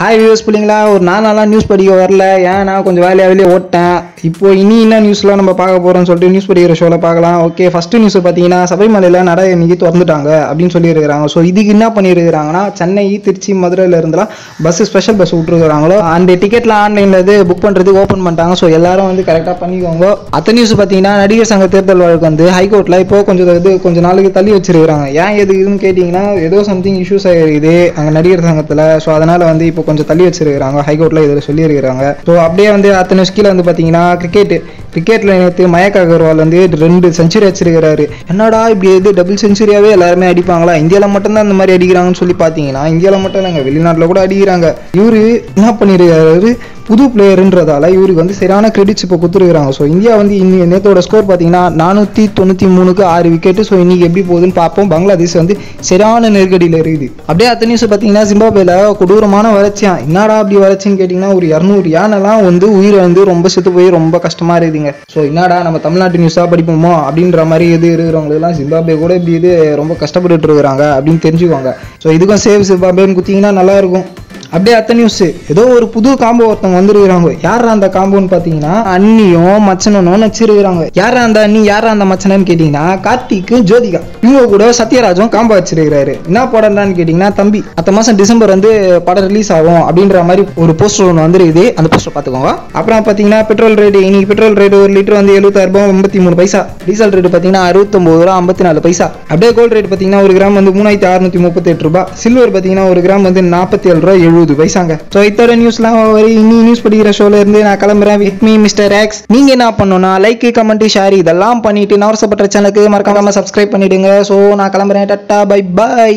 Hi views பிள்ளைங்களா? ஒரு நாலு நாளாக நியூஸ் படிக்க வரல. ஏன்னா கொஞ்சம் வேலையாகவே ஓட்டேன். இப்போ இனி என்ன நியூஸ்லாம் நம்ம பார்க்க போகிறோம்னு சொல்லிட்டு நியூஸ் படிக்கிற ஷோவில் பார்க்கலாம். ஓகே ஃபஸ்ட்டு நியூஸ் பார்த்தீங்கன்னா சபரிமலையில் நட இன்னைக்கு திறந்துட்டாங்க அப்படின்னு சொல்லியிருக்கிறாங்க. ஸோ இதுக்கு என்ன பண்ணியிருக்கிறாங்கன்னா சென்னை திருச்சி மதுரையில் இருந்தெல்லாம் பஸ்ஸு ஸ்பெஷல் பஸ் விட்டுருக்குறாங்களோ அந்த டிக்கெட்லாம் ஆன்லைனில் இது புக் பண்ணுறதுக்கு ஓப்பன் பண்ணிட்டாங்க. ஸோ எல்லாரும் வந்து கரெக்டாக பண்ணிக்கோங்க. அத்த நியூஸ் பார்த்தீங்கன்னா நடிகர் சங்க தேர்தல் வழக்கு வந்து ஹைகோர்ட்டில் இப்போ கொஞ்சம் இது கொஞ்சம் நாளைக்கு தள்ளி வச்சிருக்கிறாங்க. ஏன் எது இதுன்னு கேட்டிங்கன்னா ஏதோ சம்திங் இஷ்யூஸ் ஆகிருக்குது அங்கே நடிகர் சங்கத்தில். ஸோ அதனால் வந்து இப்போ கொஞ்சம் தள்ளி வச்சிருக்கிறாங்க. ஹைகோர்ட்டில் இதில் சொல்லியிருக்கிறாங்க. ஸோ அப்படியே வந்து அத்தனை கீழே வந்து பார்த்தீங்கன்னா கிரிக்கெட் கிரிக்கெட்டில் நேற்று மயக் அகர்வால் வந்து ரெண்டு செஞ்சுரி அடிச்சிருக்கிறாரு. என்னடா இப்படி எது டபுள் செஞ்சுரியாவே எல்லாருமே அடிப்பாங்களா? இந்தியாவில் மட்டும்தான் இந்த மாதிரி அடிக்கிறாங்கன்னு சொல்லி பார்த்தீங்கன்னா இந்தியாவில் மட்டும் இல்லைங்க வெளிநாட்டில் கூட அடிக்கிறாங்க. இவரு என்ன பண்ணிருக்காரு புது பிளேயருன்றதால இவருக்கு வந்து சரியான கிரெடிட்ஸ் இப்போ கொடுத்துருக்காங்க ஸோ இந்தியா வந்து இன்னி நேத்தோட ஸ்கோர் பார்த்தீங்கன்னா நானூற்றி தொண்ணூற்றி மூணுக்கு ஆறு விக்கெட்டு ஸோ இன்றைக்கி எப்படி போகுதுன்னு பார்ப்போம். பங்களாதேஷ் வந்து சரியான நெருக்கடியில் இருக்குது. அப்படியே அத்த நியூஸ் பார்த்தீங்கன்னா ஜிம்பாபேல கொடூரமான வறட்சியா? என்னடா அப்படி வறட்சின்னு கேட்டிங்கன்னா ஒரு இரநூறு யானைலாம் வந்து உயிரை வந்து ரொம்ப செத்து போய் ரொம்ப கஷ்டமாக இருக்குதுங்க. ஸோ என்னடா நம்ம தமிழ்நாட்டு நியூஸாக படிப்போமோ? அப்படின்ற மாதிரி இது இருக்கிறவங்களுக்குலாம் ஜிம்பாபே கூட இப்படி இது ரொம்ப கஷ்டப்பட்டுட்டு இருக்கிறாங்க அப்படின்னு தெரிஞ்சுக்குவாங்க ஸோ இதுக்கும் சேவ் ஜிம்பாபேன்னு குத்திங்கன்னா நல்லா இருக்கும். அப்படியே அத்த நியூஸ் ஏதோ ஒரு புது காம்போ ஒருத்தவங்க வந்துருக்காங்க யாரா அந்த காம்போன்னு பார்த்தீங்கன்னா அண்ணியும் மச்சனனும் நச்சிருக்கிறாங்க யாரா அந்த அண்ணி யாரா அந்த மச்சனன்னு கேட்டிங்கன்னா கார்த்திக்கு ஜோதிகா. இவங்க கூட சத்யராஜும் காம்போ வச்சிருக்கிறாரு. என்ன படம்டான்னு கேட்டிங்கன்னா தம்பி அத்த மாதம் டிசம்பர் வந்து படம் ரிலீஸ் ஆகும் அப்படின்ற மாதிரி ஒரு போஸ்டர் ஒன்று வந்துருக்குது. அந்த போஸ்டர் பார்த்துக்கோங்க அப்புறம் பார்த்தீங்கன்னா பெட்ரோல் ரேட்டு இன்னைக்கு பெட்ரோல் ரேட்டு ஒரு லிட்டர் வந்து எழுபத்தாயிரம் ரூபாய் ஐம்பத்தி மூணு பைசா. டீசல் ரேட்டு பார்த்தீங்கன்னா அறுபத்தொம்பது ரூபா ஐம்பத்தி நாலு பைசா. அப்படியே கோல்டு ரேட் பார்த்தீங்கன்னா ஒரு கிராம் வந்து மூணாயிரத்தி அறுநூத்தி முப்பத்தெட்டு ரூபாய். சில்வர் பார்த்தீங்கன்னா ஒரு கிராம் வந்து நாற்பத்தி ஏழு ரூபாய் எழுபது பைசாங்க ஸோ இத்தோட நியூஸ்லாம் வரி இனி நியூஸ் படிக்கிற ஷோல இருந்து நான் கிளம்புறேன். வித் மீ மிஸ்டர் ஆக்ஸ் நீங்க என்ன பண்ணணும்னா லைக் கமெண்ட் ஷேர் இதெல்லாம் பண்ணிட்டு நவரசப்பட்ட சேனலுக்கு மறக்காம சப்ஸ்கிரைப் பண்ணிடுங்க. ஸோ நான் கிளம்புறேன். Ta-ta by by